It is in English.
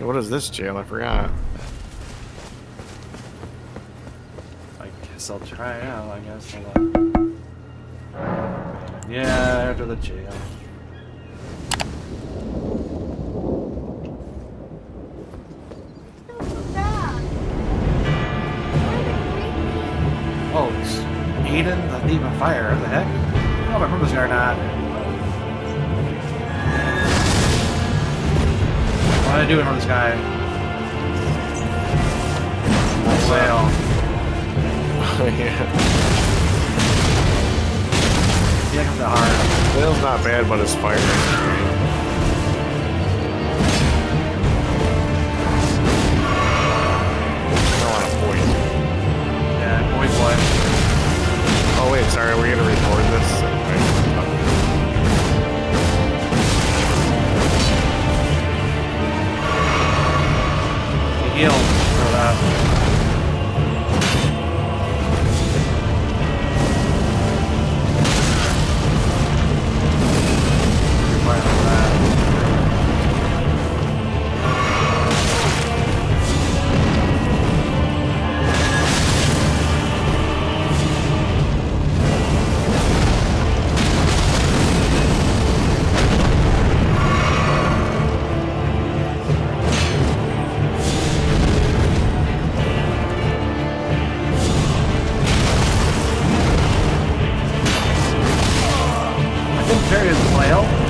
What is this jail? I forgot. I guess I'll try it out, I guess. Yeah, after the jail. Oh, it's Adan, the thief of fire. The heck? I don't know if I remember this guy or not. I do remember this guy? Whale. yeah. Yeah, comes out hard. Whale's not bad, but his fire I don't want to poison. Yeah, boy. Oh wait, sorry, we're gonna He for that. Imperial flail.